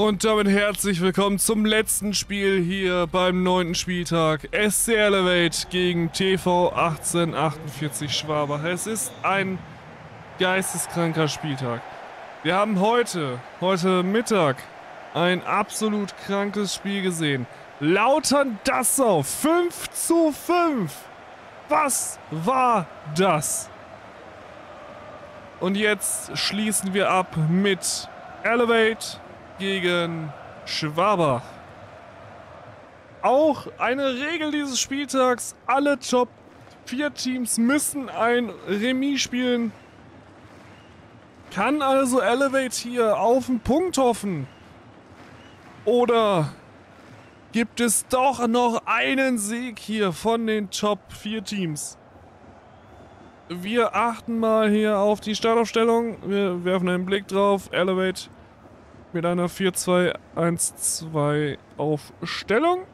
Und damit herzlich willkommen zum letzten Spiel hier beim neunten Spieltag. SC Elevate gegen TV 1848 Schwabach. Es ist ein geisteskranker Spieltag. Wir haben heute, heute Mittag, ein absolut krankes Spiel gesehen. Lautern Dassau 5 zu 5. Was war das? Und jetzt schließen wir ab mit Elevate gegen Schwabach. Auch eine Regel dieses Spieltags, alle Top 4 Teams müssen ein Remis spielen. Kann also Elevate hier auf den Punkt hoffen? Oder gibt es doch noch einen Sieg hier von den Top 4 Teams? Wir achten mal hier auf die Startaufstellung. Wir werfen einen Blick drauf. Elevate mit einer 4-2-1-2 Aufstellung.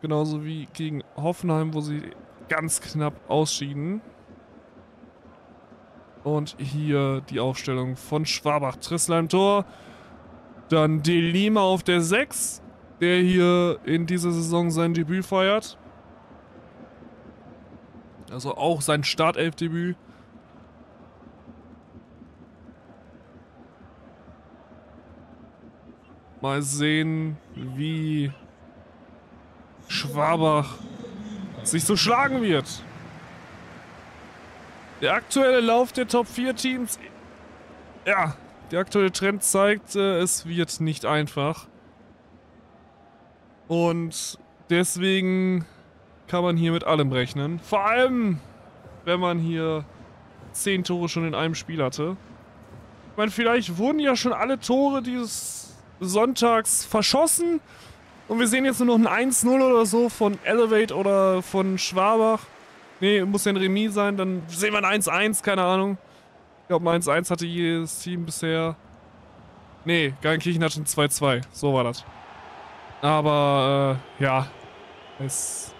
Genauso wie gegen Hoffenheim, wo sie ganz knapp ausschieden. Und hier die Aufstellung von Schwabach. Trissler im Tor. Dann Delima auf der 6, der hier in dieser Saison sein Debüt feiert. Also auch sein Startelfdebüt. Mal sehen, wie Schwabach sich so schlagen wird. Der aktuelle Lauf der Top 4 Teams. Ja, der aktuelle Trend zeigt, äh, es wird nicht einfach. Und deswegen kann man hier mit allem rechnen. Vor allem, wenn man hier 10 Tore schon in einem Spiel hatte. Ich meine, vielleicht wurden ja schon alle Tore dieses sonntags verschossen. Und wir sehen jetzt nur noch ein 1-0 oder so von Elevate oder von Schwabach. Ne, muss ja ein Remis sein. Dann sehen wir ein 1-1, keine Ahnung. Ich glaube, ein 1-1 hatte jedes Team bisher. Ne, Geilenkirchen hatte ein 2-2. So war das. Aber, äh, ja. Es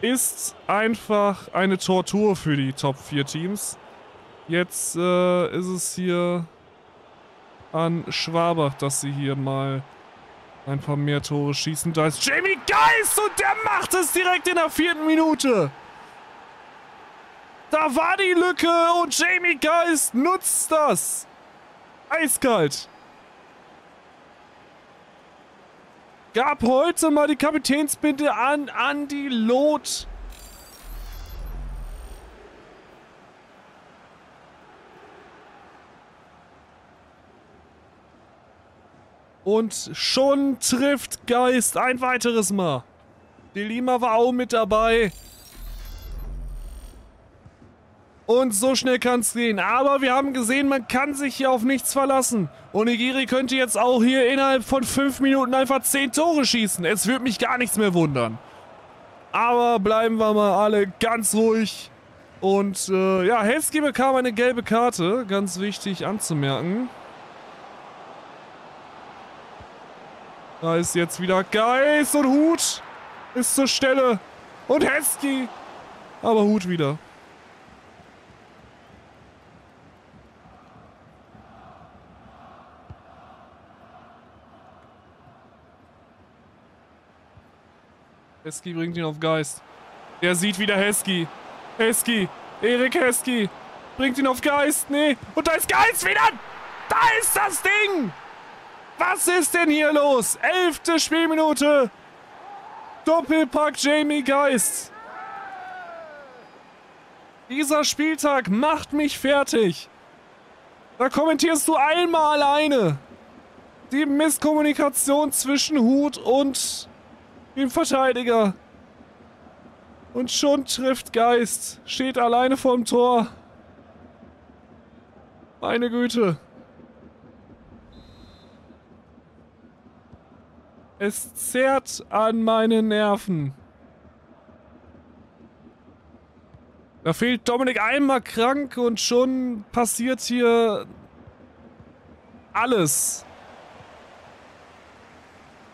ist einfach eine Tortur für die Top 4 Teams. Jetzt äh, ist es hier an Schwabach, dass sie hier mal ein paar mehr Tore schießen. Da ist Jamie Geist und der macht es direkt in der vierten Minute. Da war die Lücke und Jamie Geist nutzt das. Eiskalt. Gab heute mal die Kapitänsbinde an Andy Loth. Und schon trifft Geist ein weiteres Mal. Die Lima war auch mit dabei. Und so schnell kann es gehen. Aber wir haben gesehen, man kann sich hier auf nichts verlassen. Onigiri könnte jetzt auch hier innerhalb von 5 Minuten einfach 10 Tore schießen. Es würde mich gar nichts mehr wundern. Aber bleiben wir mal alle ganz ruhig. Und äh, ja, Hesky bekam eine gelbe Karte. Ganz wichtig anzumerken. Da ist jetzt wieder Geist und Hut ist zur Stelle. Und Hesky. Aber Hut wieder. Hesky bringt ihn auf Geist. Er sieht wieder Hesky. Hesky. Erik Hesky. Bringt ihn auf Geist. Nee. Und da ist Geist wieder. Da ist das Ding. Was ist denn hier los? Elfte Spielminute. Doppelpack Jamie Geist. Dieser Spieltag macht mich fertig. Da kommentierst du einmal alleine. Die Misskommunikation zwischen Hut und dem Verteidiger. Und schon trifft Geist. Steht alleine vorm Tor. Meine Güte. Es zerrt an meinen Nerven. Da fehlt Dominik einmal krank und schon passiert hier alles.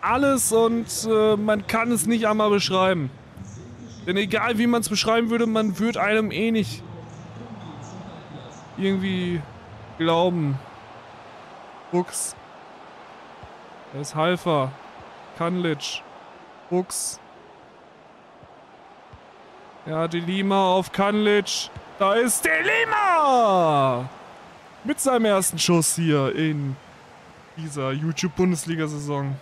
Alles und äh, man kann es nicht einmal beschreiben. Denn egal wie man es beschreiben würde, man würde einem eh nicht irgendwie glauben. Fuchs. Da ist Halfer. Kanlic. Fuchs. Ja, die Lima auf Kanlic. Da ist der Lima! Mit seinem ersten Schuss hier in dieser YouTube-Bundesliga-Saison.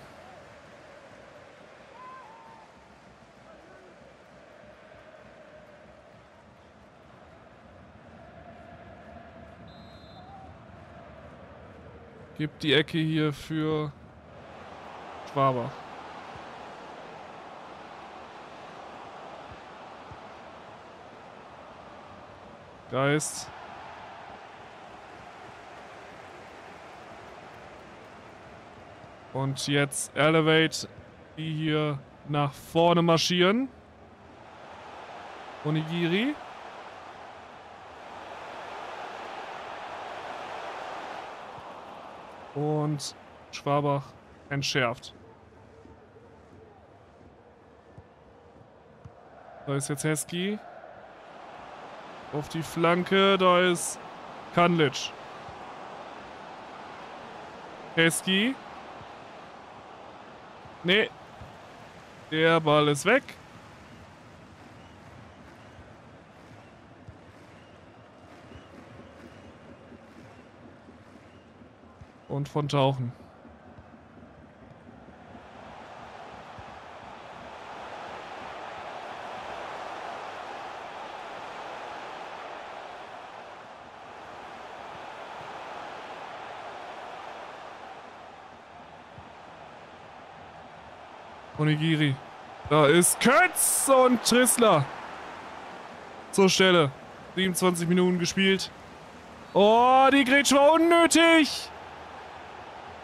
Gibt die Ecke hier für Schwaber. Geist. Und jetzt Elevate, die hier nach vorne marschieren. Onigiri. Und Schwabach entschärft. Da ist jetzt Hesky. Auf die Flanke, da ist Kanlic. Hesky. Nee. Der Ball ist weg. Und von Tauchen. Onigiri. Da ist Kötz und Trissler. Zur Stelle. 27 Minuten gespielt. Oh, die Grätsche war unnötig.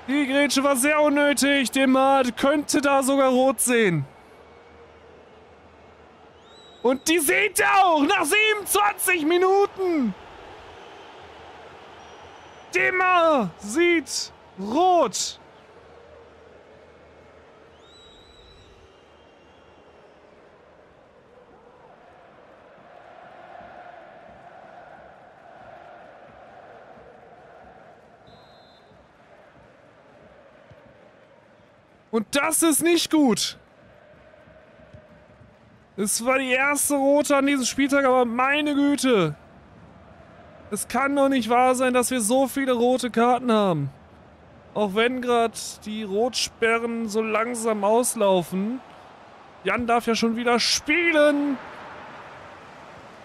Die Grätsche war sehr unnötig. Demar könnte da sogar rot sehen. Und die seht ihr auch nach 27 Minuten. Demar sieht rot. Und das ist nicht gut. Es war die erste rote an diesem Spieltag, aber meine Güte. Es kann doch nicht wahr sein, dass wir so viele rote Karten haben. Auch wenn gerade die Rotsperren so langsam auslaufen. Jan darf ja schon wieder spielen.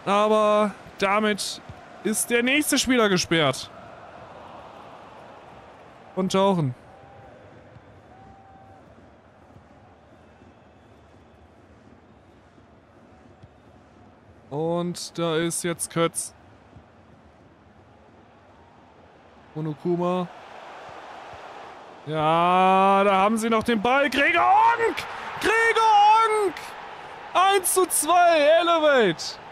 Aber damit ist der nächste Spieler gesperrt. Und tauchen. Und da ist jetzt Kötz. Monokuma. Ja, da haben sie noch den Ball. Gregor Onk! Gregor Onk! 1 zu 2, Elevate!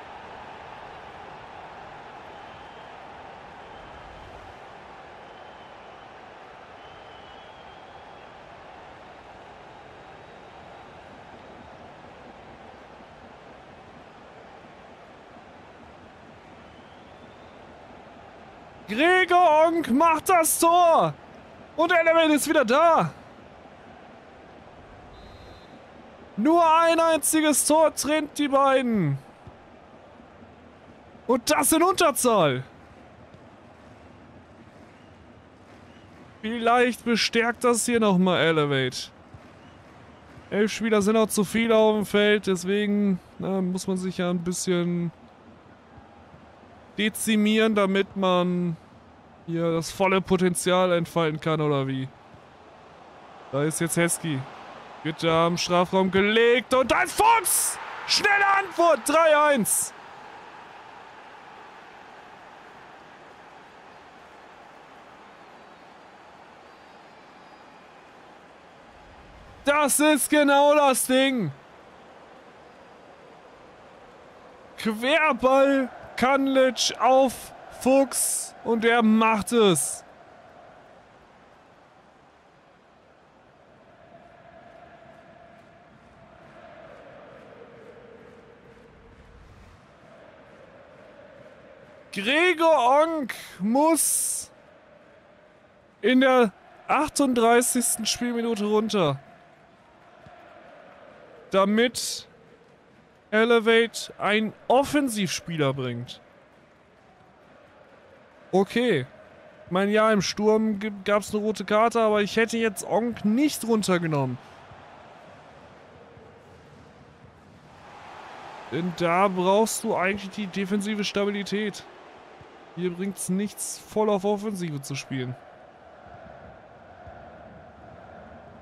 Gregor Onk macht das Tor. Und Element ist wieder da. Nur ein einziges Tor trennt die beiden. Und das in Unterzahl. Vielleicht bestärkt das hier nochmal Elevate. Elf Spieler sind auch zu viele auf dem Feld, deswegen na, muss man sich ja ein bisschen dezimieren, damit man hier das volle Potenzial entfalten kann, oder wie? Da ist jetzt Hesky. Wird da Strafraum gelegt und ist Fuchs! Schnelle Antwort, 3-1. Das ist genau das Ding. Querball Kanlic auf Fuchs und er macht es. Gregor Onk muss in der 38. Spielminute runter. Damit Elevate einen Offensivspieler bringt. Okay. Ich meine, ja, im Sturm gab es eine rote Karte, aber ich hätte jetzt Onk nicht runtergenommen. Denn da brauchst du eigentlich die defensive Stabilität. Hier bringt es nichts, voll auf Offensive zu spielen.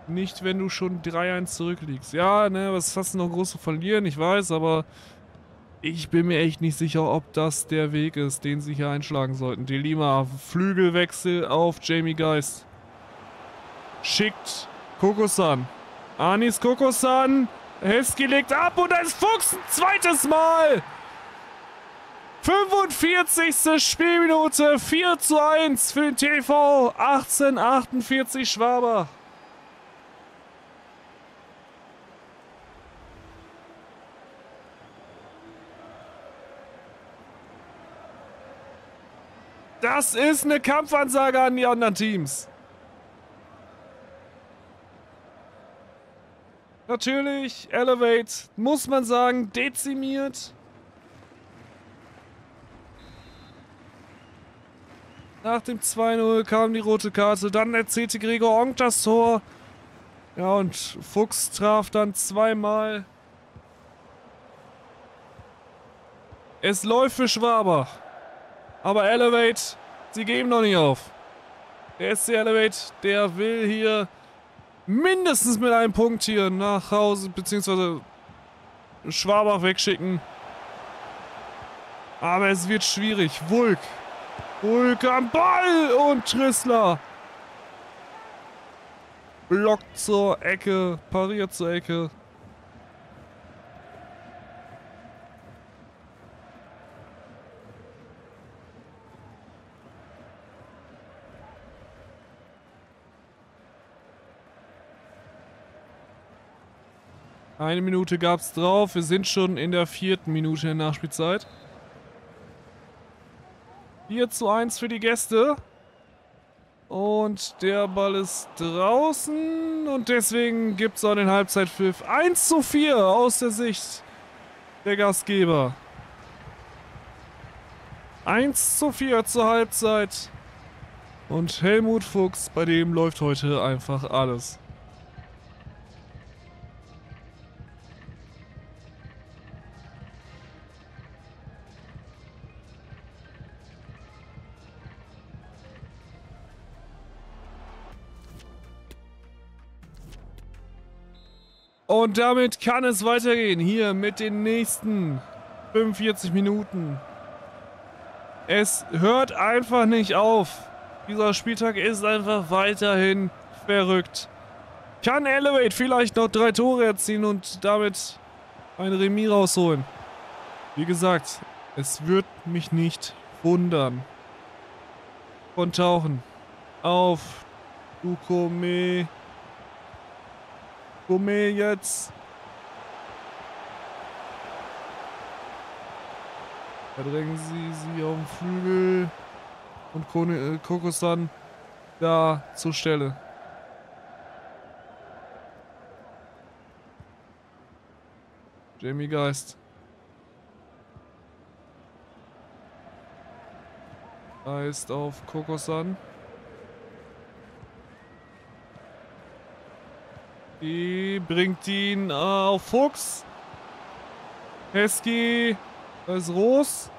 Nicht, wenn du schon 3-1 zurückliegst. Ja, ne, was hast du noch groß zu verlieren? Ich weiß, aber ich bin mir echt nicht sicher, ob das der Weg ist, den sie hier einschlagen sollten. Delima, Flügelwechsel auf Jamie Geist. Schickt Kokosan. Anis Kokosan. Hesky legt ab und da ist Fuchs ein zweites Mal. 45. Spielminute, 4 zu 1 für den TV, 1848 Schwaber. Das ist eine Kampfansage an die anderen Teams. Natürlich, Elevate, muss man sagen, dezimiert. Nach dem 2-0 kam die rote Karte, dann erzählte Gregor Onk das Tor. Ja, und Fuchs traf dann zweimal. Es läuft für Schwaber. Aber Elevate, sie geben noch nicht auf. Der SC Elevate, der will hier mindestens mit einem Punkt hier nach Hause, beziehungsweise Schwabach wegschicken. Aber es wird schwierig. Wulk. Wulk am Ball und Trissler. Blockt zur Ecke, pariert zur Ecke. Eine Minute gab es drauf. Wir sind schon in der vierten Minute der Nachspielzeit. 4 zu 1 für die Gäste. Und der Ball ist draußen. Und deswegen gibt es auch den Halbzeitpfiff. 1 zu 4 aus der Sicht der Gastgeber. 1 zu 4 zur Halbzeit. Und Helmut Fuchs, bei dem läuft heute einfach alles. Und damit kann es weitergehen hier mit den nächsten 45 Minuten. Es hört einfach nicht auf. Dieser Spieltag ist einfach weiterhin verrückt. Kann Elevate vielleicht noch drei Tore erzielen und damit ein Remis rausholen? Wie gesagt, es wird mich nicht wundern. Von Tauchen auf Dukome Gourmet jetzt. Verdrängen sie sie auf den Flügel. Und Kone, äh, Kokosan da zur Stelle. Jamie Geist. Geist auf Kokosan. Die bringt ihn auf Fuchs. Hesky. Da ist Ros.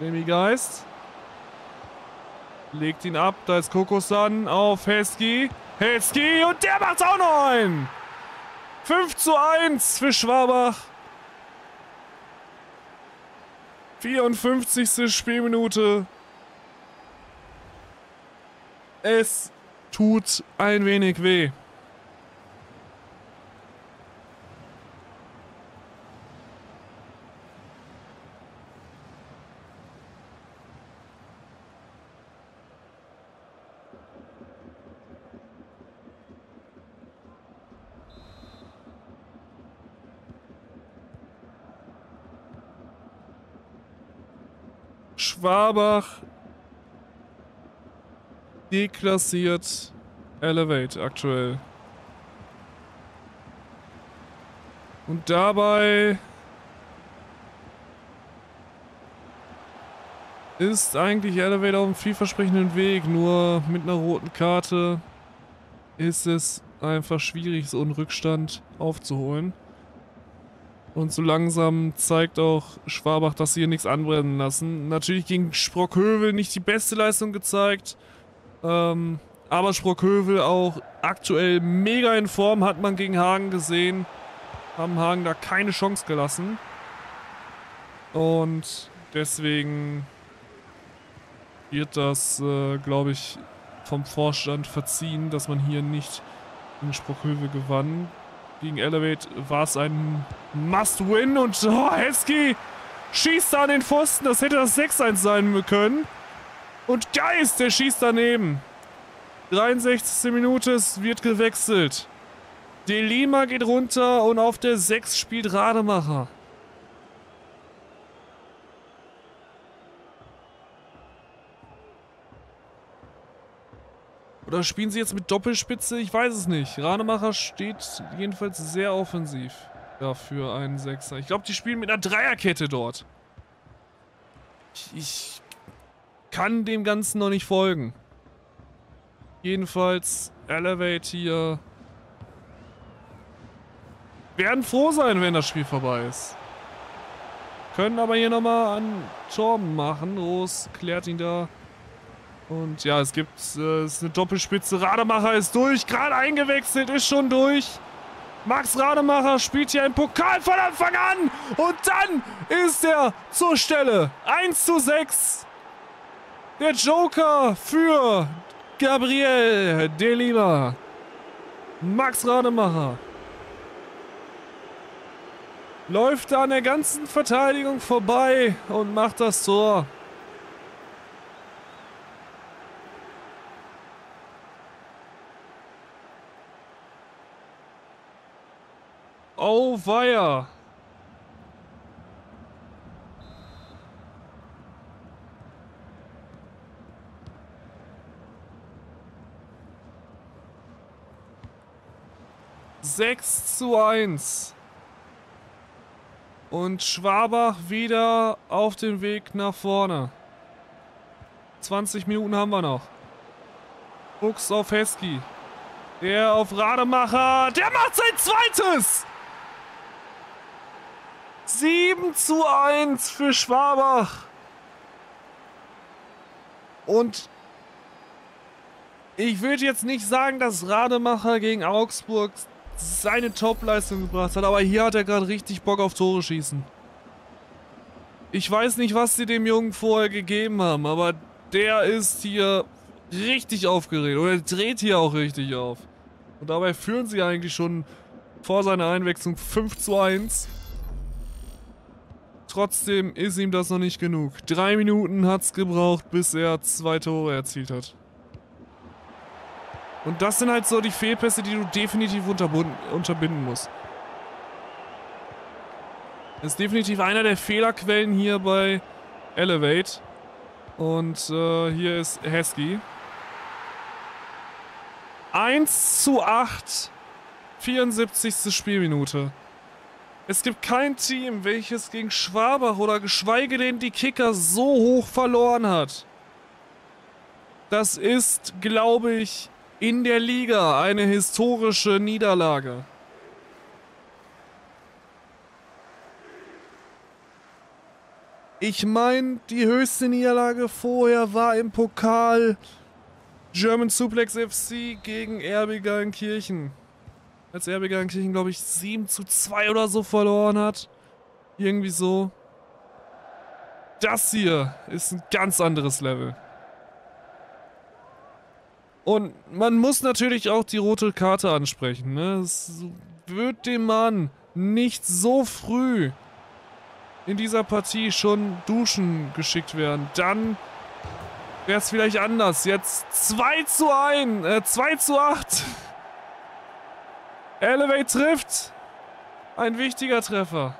Demi Geist. Legt ihn ab. Da ist Kokosan auf Hesky. Hesky und der macht auch noch einen. 5 zu 1 für Schwabach. 54. Spielminute. Es tut ein wenig weh. Schwabach deklassiert Elevate aktuell. Und dabei ist eigentlich Elevate auf einem vielversprechenden Weg, nur mit einer roten Karte ist es einfach schwierig, so einen Rückstand aufzuholen. Und so langsam zeigt auch Schwabach, dass sie hier nichts anbrennen lassen. Natürlich gegen Sprockhövel nicht die beste Leistung gezeigt. Ähm, aber Sprockhövel auch aktuell mega in Form, hat man gegen Hagen gesehen. Haben Hagen da keine Chance gelassen. Und deswegen wird das, äh, glaube ich, vom Vorstand verziehen, dass man hier nicht in Sprockhövel gewann. Gegen Elevate war es ein Must-Win und oh, Hesky schießt da an den Pfosten. Das hätte das 6-1 sein können. Und Geist, der schießt daneben. 63. Minute, es wird gewechselt. Delima geht runter und auf der 6 spielt Rademacher. Oder spielen sie jetzt mit Doppelspitze? Ich weiß es nicht. Rademacher steht jedenfalls sehr offensiv dafür einen Sechser. Ich glaube, die spielen mit einer Dreierkette dort. Ich, ich kann dem Ganzen noch nicht folgen. Jedenfalls Elevate hier werden froh sein, wenn das Spiel vorbei ist. Können aber hier nochmal an Torben machen. Rose klärt ihn da und ja, es gibt äh, es ist eine Doppelspitze. Rademacher ist durch, gerade eingewechselt, ist schon durch. Max Rademacher spielt hier einen Pokal von Anfang an. Und dann ist er zur Stelle. 1 zu 6. Der Joker für Gabriel Delima. Max Rademacher. Läuft da an der ganzen Verteidigung vorbei und macht das Tor. Oh, weia. Sechs zu eins. Und Schwabach wieder auf dem Weg nach vorne. 20 Minuten haben wir noch. Fuchs auf Hesky. Der auf Rademacher. Der macht sein zweites! 7 zu 1 für Schwabach. Und ich würde jetzt nicht sagen, dass Rademacher gegen Augsburg seine Topleistung gebracht hat, aber hier hat er gerade richtig Bock auf Tore schießen. Ich weiß nicht, was sie dem Jungen vorher gegeben haben, aber der ist hier richtig aufgeregt oder dreht hier auch richtig auf. Und dabei führen sie eigentlich schon vor seiner Einwechslung 5 zu 1. Trotzdem ist ihm das noch nicht genug. Drei Minuten hat es gebraucht, bis er zwei Tore erzielt hat. Und das sind halt so die Fehlpässe, die du definitiv unterbinden musst. Das ist definitiv einer der Fehlerquellen hier bei Elevate. Und äh, hier ist Hesky. 1 zu 8. 74. Spielminute. Es gibt kein Team, welches gegen Schwabach oder geschweige denn die Kicker so hoch verloren hat. Das ist, glaube ich, in der Liga eine historische Niederlage. Ich meine, die höchste Niederlage vorher war im Pokal German Suplex FC gegen RB Geilenkirchen als RB Geilenkirchen, glaube ich, 7 zu 2 oder so verloren hat. Irgendwie so. Das hier ist ein ganz anderes Level. Und man muss natürlich auch die rote Karte ansprechen. Ne? Es wird dem Mann nicht so früh in dieser Partie schon duschen geschickt werden. Dann wäre es vielleicht anders. Jetzt 2 zu 1, äh, 2 zu 8. Elevate trifft. Ein wichtiger Treffer.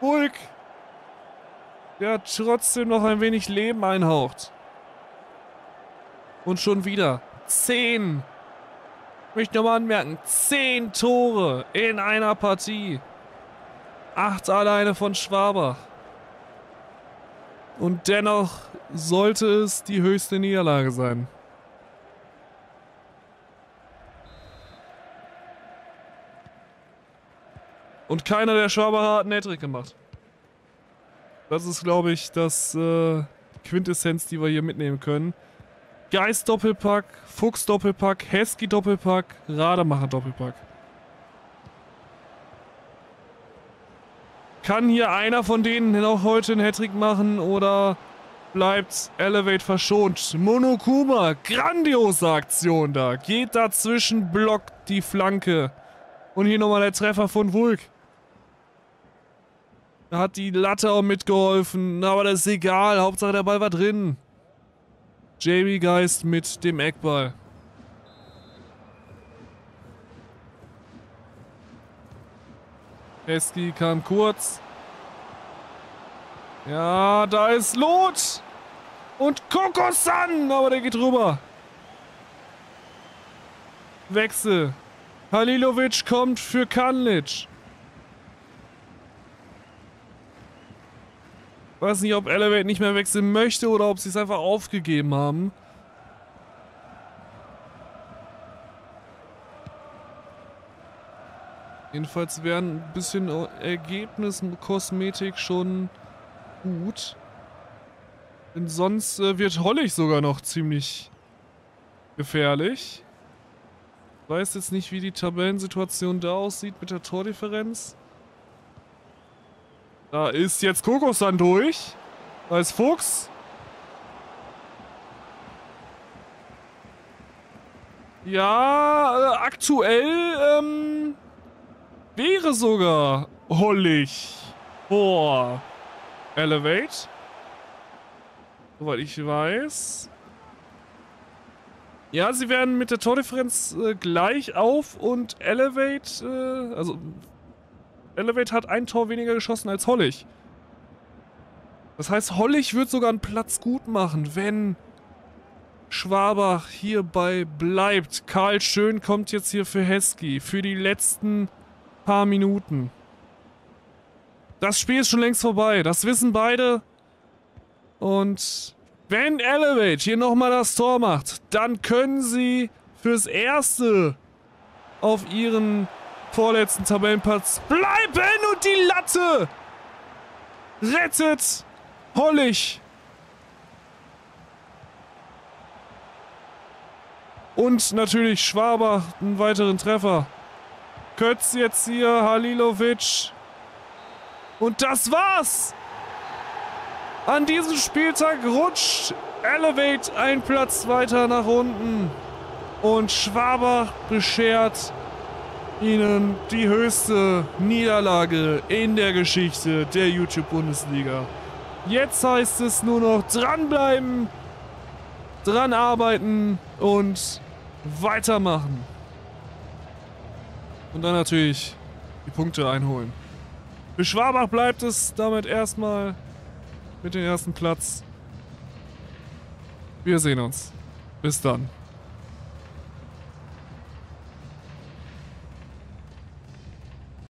Bulk, der trotzdem noch ein wenig Leben einhaucht. Und schon wieder 10. Ich möchte nochmal anmerken, 10 Tore in einer Partie. 8 alleine von Schwabach. Und dennoch sollte es die höchste Niederlage sein. Und keiner der Schwabacher hat einen Hattrick gemacht. Das ist, glaube ich, das äh, Quintessenz, die wir hier mitnehmen können. Geist Doppelpack, Fuchs Doppelpack, Hesky Doppelpack, Rademacher Doppelpack. Kann hier einer von denen noch heute einen Hattrick machen oder bleibt Elevate verschont? Monokuma, grandiose Aktion da. Geht dazwischen, blockt die Flanke. Und hier nochmal der Treffer von Vulk. Hat die Latte auch mitgeholfen, aber das ist egal. Hauptsache der Ball war drin. Jamie Geist mit dem Eckball. Hesky kam kurz. Ja, da ist Lot. Und Kokosan, aber der geht rüber. Wechsel. Halilovic kommt für Kanlic. Weiß nicht, ob Elevate nicht mehr wechseln möchte oder ob sie es einfach aufgegeben haben. Jedenfalls wäre ein bisschen Ergebniskosmetik schon gut. Denn sonst äh, wird Hollig sogar noch ziemlich gefährlich. Ich weiß jetzt nicht, wie die Tabellensituation da aussieht mit der Tordifferenz. Da ist jetzt Kokos dann durch. Da ist Fuchs. Ja, äh, aktuell ähm, wäre sogar Hollig vor Elevate. Soweit ich weiß. Ja, sie werden mit der Tordifferenz äh, gleich auf und Elevate, äh, also Elevate hat ein Tor weniger geschossen als Hollig. Das heißt, Hollig wird sogar einen Platz gut machen, wenn Schwabach hierbei bleibt. Karl Schön kommt jetzt hier für Hesky, für die letzten paar Minuten. Das Spiel ist schon längst vorbei, das wissen beide. Und wenn Elevate hier nochmal das Tor macht, dann können sie fürs Erste auf ihren vorletzten Tabellenplatz bleiben und die Latte rettet Hollig. Und natürlich Schwaber, einen weiteren Treffer. Kötz jetzt hier, Halilovic. Und das war's! An diesem Spieltag rutscht Elevate einen Platz weiter nach unten. Und Schwabach beschert ihnen die höchste Niederlage in der Geschichte der YouTube-Bundesliga. Jetzt heißt es nur noch dranbleiben, dran arbeiten und weitermachen. Und dann natürlich die Punkte einholen. Für Schwabach bleibt es damit erstmal mit dem ersten Platz. Wir sehen uns. Bis dann.